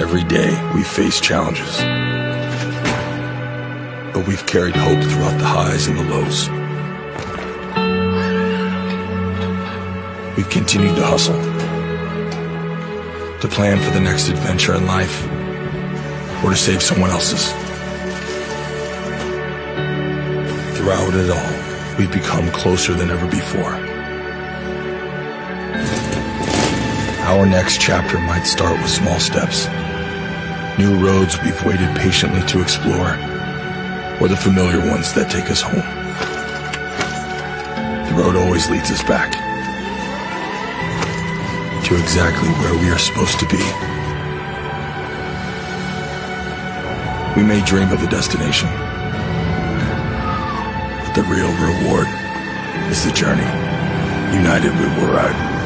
Every day we face challenges. But we've carried hope throughout the highs and the lows. We've continued to hustle, to plan for the next adventure in life, or to save someone else's. Throughout it all, we've become closer than ever before. Our next chapter might start with small steps. New roads we've waited patiently to explore, or the familiar ones that take us home. The road always leads us back to exactly where we are supposed to be. We may dream of the destination, but the real reward is the journey. United we will ride.